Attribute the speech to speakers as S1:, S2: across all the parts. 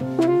S1: Bye.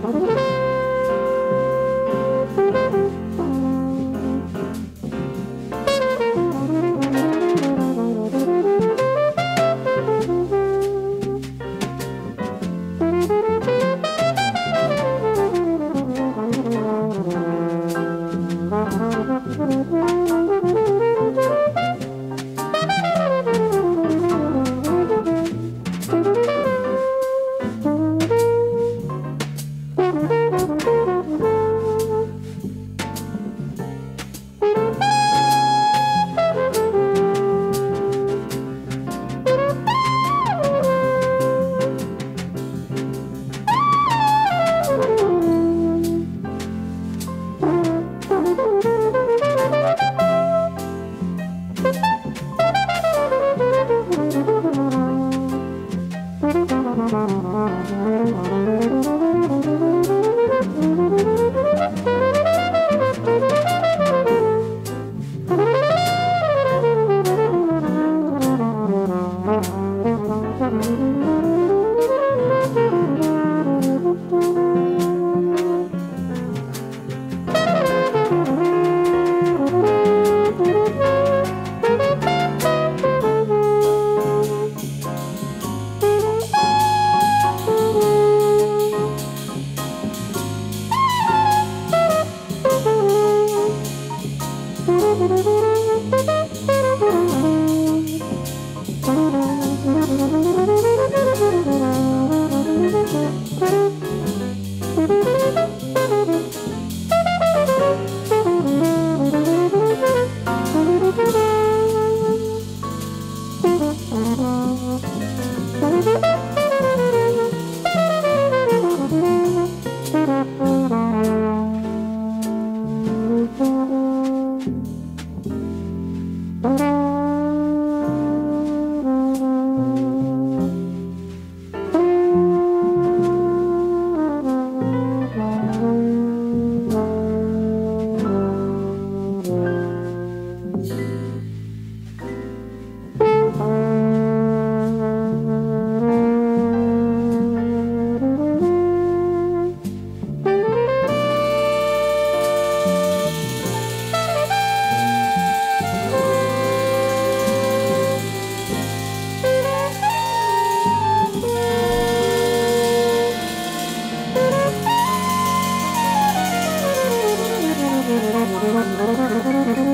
S1: Thank Thank you. なるほどなるほど。